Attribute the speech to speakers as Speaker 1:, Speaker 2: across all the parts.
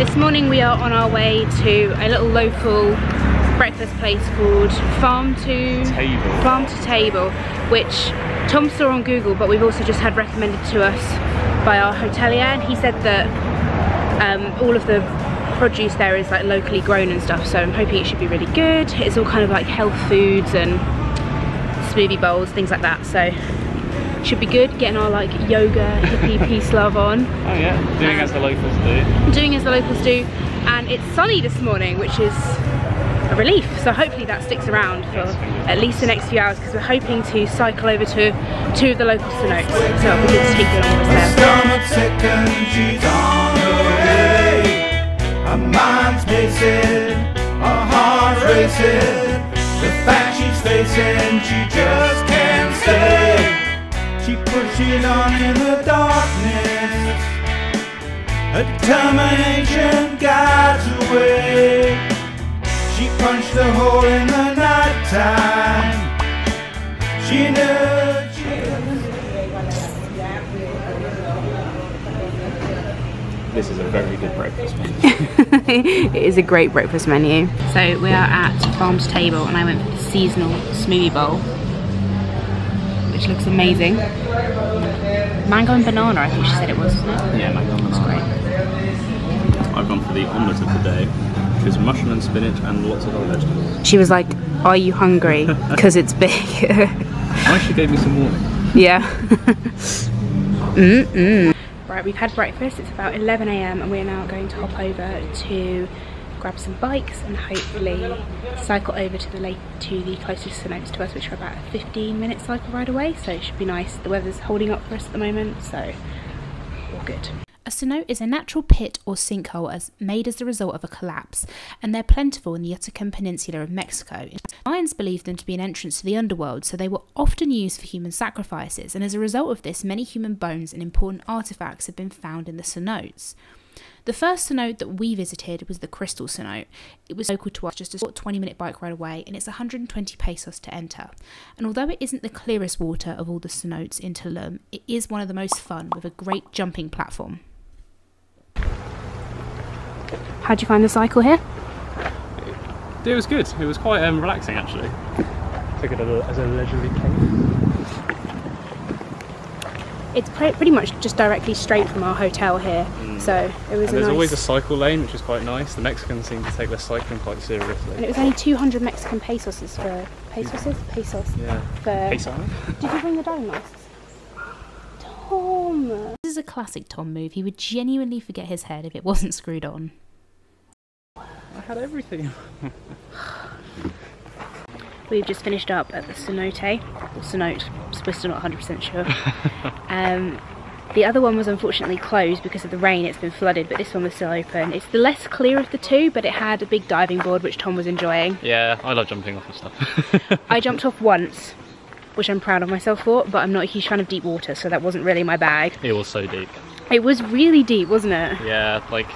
Speaker 1: This morning we are on our way to a little local breakfast place called Farm to
Speaker 2: Table.
Speaker 1: Farm to Table, which Tom saw on Google, but we've also just had recommended to us by our hotelier, and he said that um, all of the produce there is like locally grown and stuff. So I'm hoping it should be really good. It's all kind of like health foods and smoothie bowls, things like that. So should be good. Getting our like yoga hippie peace love on.
Speaker 2: Oh yeah, doing
Speaker 1: Um,
Speaker 2: as the locals do.
Speaker 1: doing as the locals do and it's sunny this morning which is a relief so hopefully that sticks around for at least the next few hours because we're hoping to cycle over to two of the local cenotes so it'll be good to take you along with us there.
Speaker 3: Stomach second, she's on her way. Her mind's pacing, her heart's racing. The fact she's facing, she just can't stay. She pushes on in the darkness. Her determination guides her way. She punched a hole in the night time. She knew
Speaker 2: This is a very good breakfast menu.
Speaker 1: it is a great breakfast menu. So we are at Farm's Table and I went for the seasonal smoothie bowl which looks amazing. Mango and banana I think she said it was, isn't it?
Speaker 2: yeah, mango and banana.
Speaker 1: great.
Speaker 2: I've gone for the omelette of the day, which is mushroom and spinach and lots of other vegetables.
Speaker 1: She was like, are you hungry? Because it's big.
Speaker 2: Oh, she gave me some warning.
Speaker 1: Yeah. Mm-mm. Right, we've had breakfast. It's about 11 a.m. and we're now going to hop over to grab some bikes and hopefully cycle over to the lake to the closest cenotes to us, which are about a 15 minute cycle ride away. So it should be nice. The weather's holding up for us at the moment, so all good.
Speaker 4: A cenote is a natural pit or sinkhole as made as the result of a collapse, and they're plentiful in the Yucatan Peninsula of Mexico. Mayans believed them to be an entrance to the underworld, so they were often used for human sacrifices, and as a result of this, many human bones and important artifacts have been found in the cenotes. The first cenote that we visited was the Crystal Cenote. It was local to us, just a short 20 minute bike ride away, and it's 120 pesos to enter. And although it isn't the clearest water of all the cenotes in Tulum, it is one of the most fun with a great jumping platform.
Speaker 1: How'd you find the cycle here?
Speaker 2: It was good. It was quite um, relaxing actually. Took it as a, as a leisurely pace.
Speaker 1: It's pre- pretty much just directly straight from our hotel here, so it was
Speaker 2: Mm. And
Speaker 1: a
Speaker 2: there's
Speaker 1: nice.
Speaker 2: always a cycle lane, which is quite nice. The Mexicans seem to take their cycling quite seriously.
Speaker 1: and
Speaker 2: seriously.
Speaker 1: it was only 200 Mexican pesos for pesos, pesos
Speaker 2: Yeah.
Speaker 1: for.
Speaker 2: Peso.
Speaker 1: Did you bring the donuts? Tom.
Speaker 4: This is a classic Tom move. He would genuinely forget his head if it wasn't screwed on.
Speaker 2: I had everything.
Speaker 1: We've just finished up at the cenote, or cenote, we're still not 100% sure. um, the other one was unfortunately closed because of the rain, it's been flooded, but this one was still open. It's the less clear of the two, but it had a big diving board which Tom was enjoying.
Speaker 2: Yeah, I love jumping off of stuff.
Speaker 1: I jumped off once, which I'm proud of myself for, but I'm not a huge fan of deep water, so that wasn't really my bag.
Speaker 2: it was so deep.
Speaker 1: It was really deep, wasn't it?
Speaker 2: Yeah, like,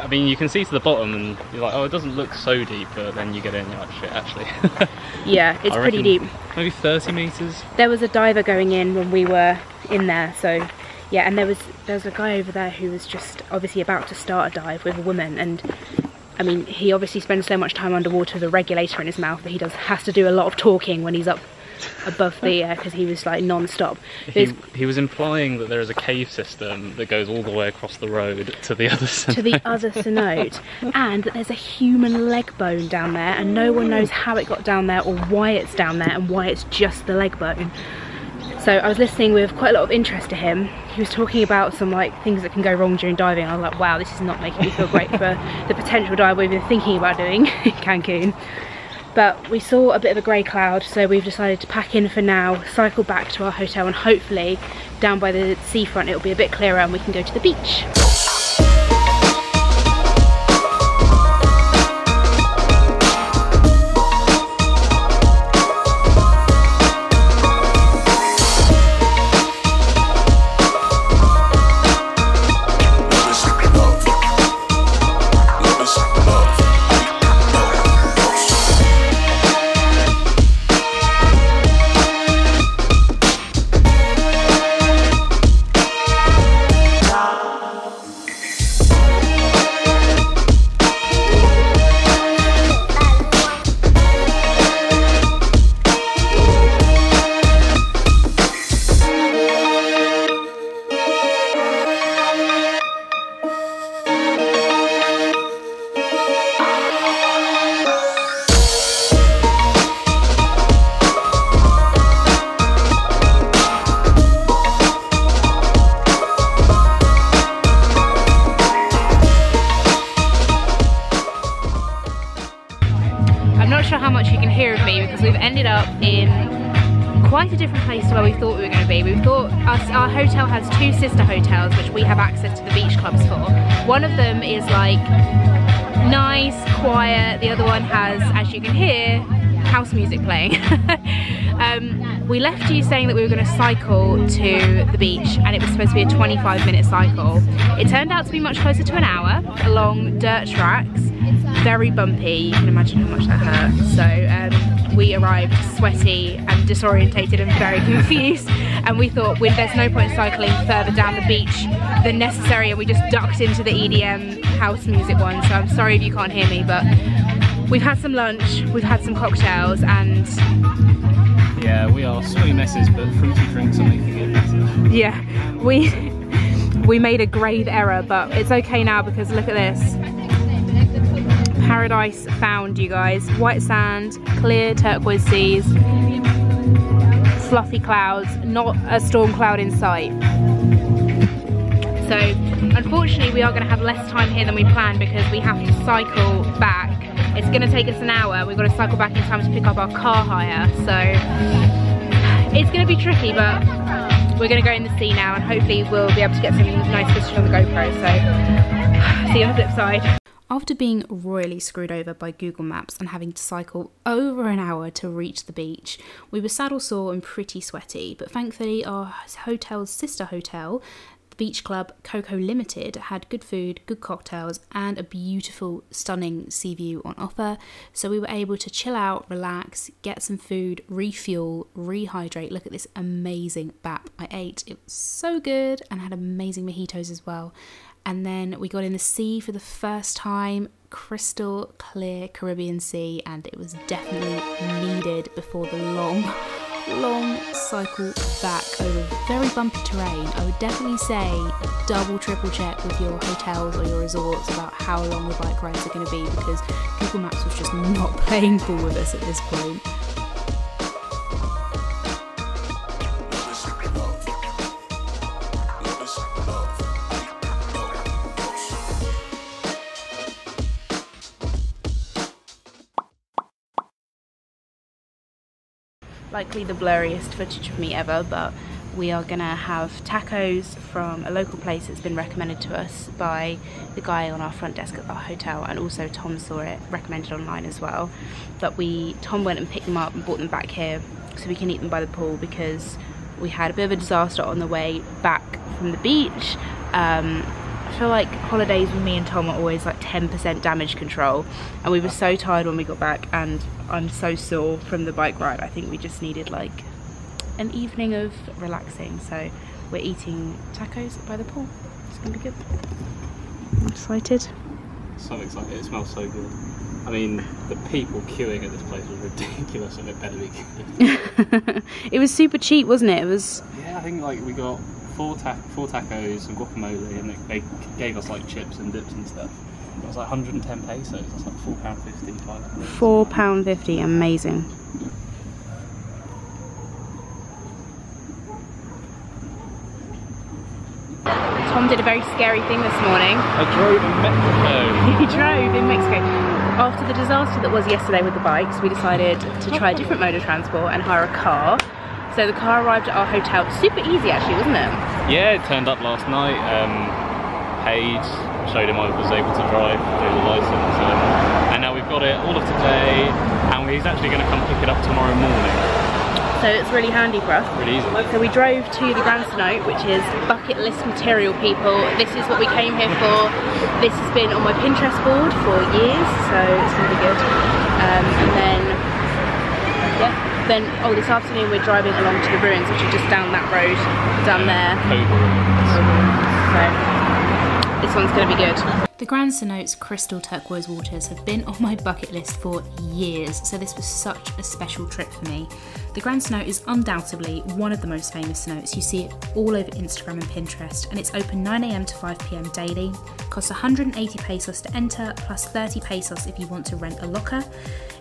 Speaker 2: I mean, you can see to the bottom and you're like, oh, it doesn't look so deep, but then you get in, you're like, shit, actually.
Speaker 1: Yeah, it's pretty deep.
Speaker 2: Maybe 30 metres.
Speaker 1: there was a diver going in when we were in there so yeah and there was there was a guy over there who was just obviously about to start a dive with a woman and I mean he obviously spends so much time underwater with a regulator in his mouth that he does has to do a lot of talking when he's up above the air because he was like non-stop.
Speaker 2: He, he was implying that there is a cave system that goes all the way across the road to the other side.
Speaker 1: to the other cenote and that there's a human leg bone down there and no one knows how it got down there or why it's down there and why it's just the leg bone. So I was listening with quite a lot of interest to him. He was talking about some like things that can go wrong during diving I was like wow this is not making me feel great for the potential dive we've been thinking about doing. In Cancun but we saw a bit of a grey cloud so we've decided to pack in for now cycle back to our hotel and hopefully down by the seafront it'll be a bit clearer and we can go to the beach our, hotel has two sister hotels which we have access to the beach clubs for. One of them is like nice, quiet. The other one has, as you can hear, house music playing. um, we left you saying that we were going to cycle to the beach and it was supposed to be a 25 minute cycle. It turned out to be much closer to an hour along dirt tracks, very bumpy. You can imagine how much that hurt. So um, we arrived sweaty and disorientated and very confused. And we thought well, there's no point cycling further down the beach than necessary and we just ducked into the EDM house music one. So I'm sorry if you can't hear me but we've had some lunch, we've had some cocktails and
Speaker 2: Yeah, we are sweaty messes, but fruity drinks are making it better.
Speaker 1: yeah we we made a grave error but it's okay now because look at this paradise found you guys. White sand clear turquoise seas fluffy clouds not a storm cloud in sight. So unfortunately we are going to have less time here than we planned because we have to cycle back. It's going to take us an hour. We've got to cycle back in time to pick up our car hire. So it's going to be tricky but we're going to go in the sea now and hopefully we'll be able to get some nice footage on the GoPro. So see you on the flip side
Speaker 4: After being royally screwed over by Google Maps and having to cycle over an hour to reach the beach, we were saddle sore and pretty sweaty, but thankfully our hotel's sister hotel, the beach club Coco Limited, had good food, good cocktails, and a beautiful, stunning sea view on offer. So we were able to chill out, relax, get some food, refuel, rehydrate. Look at this amazing bap I ate. It was so good and had amazing mojitos as well and then we got in the sea for the first time crystal clear caribbean sea and it was definitely needed before the long long cycle back over very bumpy terrain. I would definitely say double triple check with your hotels or your resorts about how long the bike rides are going to be because google maps was just not playing ball with us at this point
Speaker 1: likely the blurriest footage of me ever, but we are gonna have tacos from a local place that's been recommended to us by the guy on our front desk at our hotel, and also Tom saw it recommended online as well. But we, Tom went and picked them up and brought them back here so we can eat them by the pool because we had a bit of a disaster on the way back from the beach. Um, I feel like holidays with me and Tom are always like 10% damage control. And we were so tired when we got back and I'm so sore from the bike ride. I think we just needed like an evening of relaxing. So we're eating tacos by the pool. It's gonna be good. I'm excited.
Speaker 2: So excited, it smells so good. I mean, the people queuing at this place was ridiculous and it better be good.
Speaker 1: it was super cheap wasn't it? It was
Speaker 2: Yeah, I think like we got four, ta- four tacos and guacamole and they, they gave us like chips and dips and stuff. It was like 110 pesos, that's like £4.50,
Speaker 1: four pound fifty amazing Tom did a very scary thing this morning
Speaker 2: I drove in Mexico.
Speaker 1: he drove in Mexico. After the disaster that was yesterday with the bikes, we decided to try a different mode of transport and hire a car. So the car arrived at our hotel. Super easy actually, wasn't it?
Speaker 2: Yeah, it turned up last night. Um, paid, showed him I was able to drive, do the license, um, and now we've got it all of today. And he's actually going to come pick it up tomorrow morning.
Speaker 1: So it's really handy for us.
Speaker 2: Really easy.
Speaker 1: So we drove to the Grand Cenote, which is bucket list material, people. This is what we came here for. This has been on my Pinterest board for years, so it's gonna be good. Um, and then, yeah, then, oh, this afternoon we're driving along to the ruins, which are just down that road, down there. So this one's gonna be good.
Speaker 4: The Grand Cenote's crystal turquoise waters have been on my bucket list for years, so this was such a special trip for me. The Grand Cenote is undoubtedly one of the most famous cenotes. You see it all over Instagram and Pinterest, and it's open 9am to 5pm daily. Costs 180 pesos to enter, plus 30 pesos if you want to rent a locker.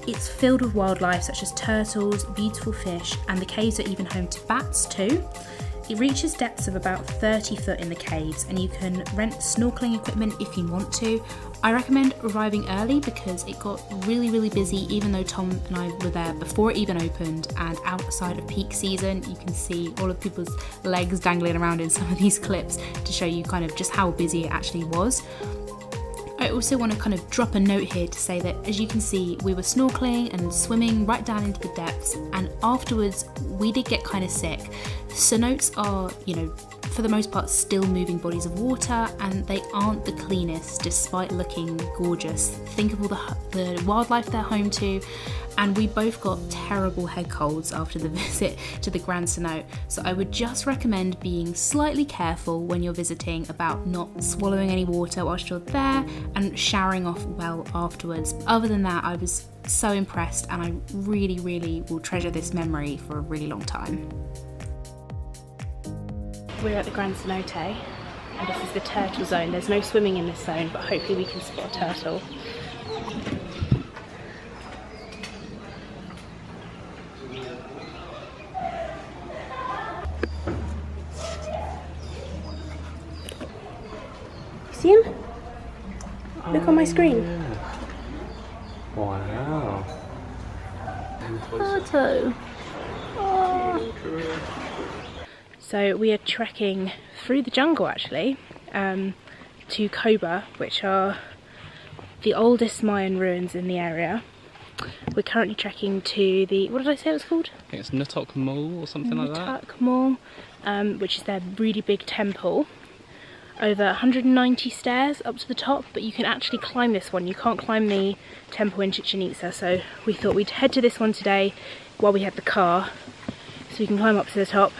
Speaker 4: It's filled with wildlife such as turtles, beautiful fish, and the caves are even home to bats too. It reaches depths of about 30 foot in the caves, and you can rent snorkeling equipment if you want to. I recommend arriving early because it got really, really busy, even though Tom and I were there before it even opened. And outside of peak season, you can see all of people's legs dangling around in some of these clips to show you kind of just how busy it actually was. I also want to kind of drop a note here to say that as you can see, we were snorkeling and swimming right down into the depths, and afterwards we did get kind of sick. Cenotes are, you know, for the most part, still moving bodies of water, and they aren't the cleanest despite looking gorgeous. Think of all the, the wildlife they're home to, and we both got terrible head colds after the visit to the Grand Cenote. So I would just recommend being slightly careful when you're visiting about not swallowing any water whilst you're there and showering off well afterwards. Other than that, I was so impressed, and I really, really will treasure this memory for a really long time.
Speaker 1: We're at the Grand Cenote and this is the turtle zone. There's no swimming in this zone, but hopefully we can spot a turtle. See him? Look on my screen.
Speaker 2: Oh, wow.
Speaker 1: Turtle. So we are trekking through the jungle actually um, to Coba, which are the oldest Mayan ruins in the area. We're currently trekking to the, what did I say it was called?
Speaker 2: I think it's Nutok Mall or something like that.
Speaker 1: Nutok Mall, um, which is their really big temple. Over 190 stairs up to the top, but you can actually climb this one. You can't climb the temple in Chichen Itza, so we thought we'd head to this one today while we had the car, so we can climb up to the top,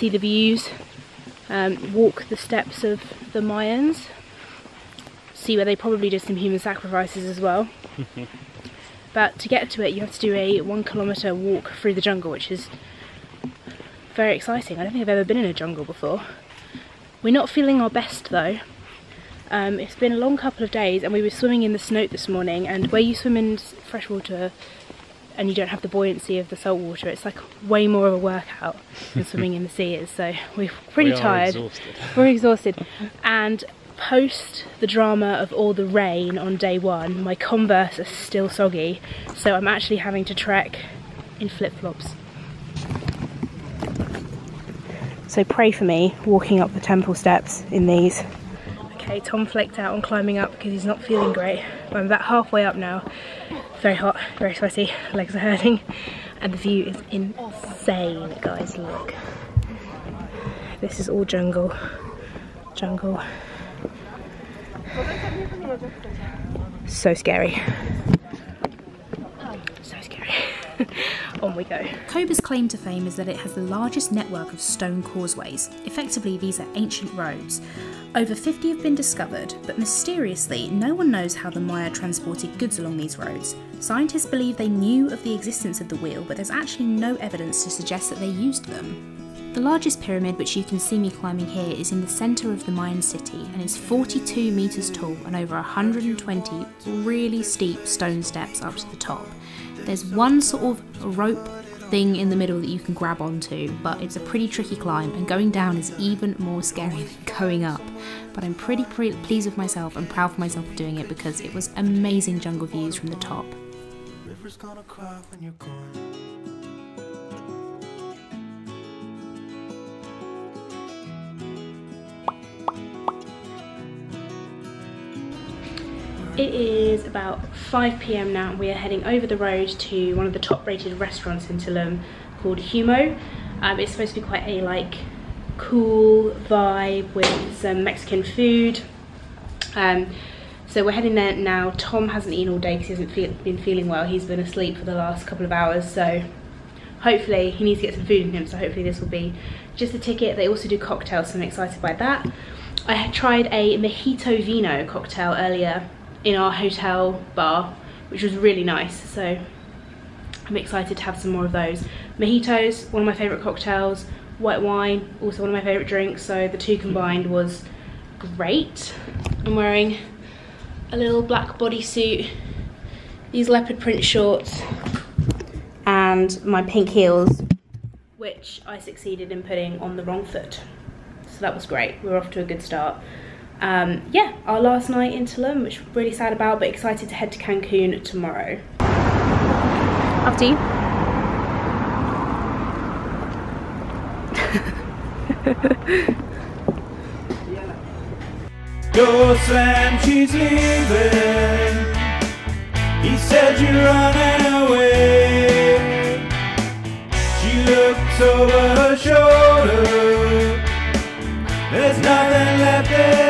Speaker 1: see the views, um, walk the steps of the Mayans, see where they probably did some human sacrifices as well. but to get to it, you have to do a one kilometre walk through the jungle, which is very exciting. I don't think I've ever been in a jungle before. We're not feeling our best though. Um, it's been a long couple of days and we were swimming in the Cenote this morning and where you swim in freshwater and you don't have the buoyancy of the salt water, it's like way more of a workout than swimming in the sea is. So we're pretty
Speaker 2: We
Speaker 1: tired.
Speaker 2: exhausted.
Speaker 1: We're exhausted. And post the drama of all the rain on day one, my Converse are still soggy. So I'm actually having to trek in flip-flops. So pray for me walking up the temple steps in these. Okay, Tom flaked out on climbing up because he's not feeling great. But I'm about halfway up now. Very hot, very sweaty, legs are hurting. And the view is insane, guys, look. This is all jungle. Jungle. So scary. So scary. On we go.
Speaker 4: Coba's claim to fame is that it has the largest network of stone causeways. Effectively, these are ancient roads. Over 50 have been discovered, but mysteriously, no one knows how the Maya transported goods along these roads. Scientists believe they knew of the existence of the wheel, but there's actually no evidence to suggest that they used them. The largest pyramid, which you can see me climbing here, is in the centre of the Mayan city and is 42 metres tall and over 120 really steep stone steps up to the top. There's one sort of rope thing in the middle that you can grab onto, but it's a pretty tricky climb, and going down is even more scary than going up. But I'm pretty, pretty pleased with myself and proud for myself for doing it because it was amazing jungle views from the top.
Speaker 1: It is about 5pm now and we are heading over the road to one of the top rated restaurants in Tulum called Humo. Um, it's supposed to be quite a like cool vibe with some Mexican food. Um, so we're heading there now. Tom hasn't eaten all day because he hasn't been feeling well. He's been asleep for the last couple of hours so hopefully he needs to get some food in him so hopefully this will be just a ticket. They also do cocktails so I'm excited by that. I had tried a mojito vino cocktail earlier in our hotel bar, which was really nice. So I'm excited to have some more of those. Mojitos, one of my favourite cocktails. White wine, also one of my favourite drinks. So the two combined was great. I'm wearing a little black bodysuit, these leopard print shorts, and my pink heels which I succeeded in putting on the wrong foot. So that was great. We were off to a good start. Um, yeah, our last night in Tulum, which we're really sad about, but excited to head to Cancun tomorrow. After you.
Speaker 3: Go slam, she's leaving. He said you're running away. She looks over her shoulder. There's nothing left there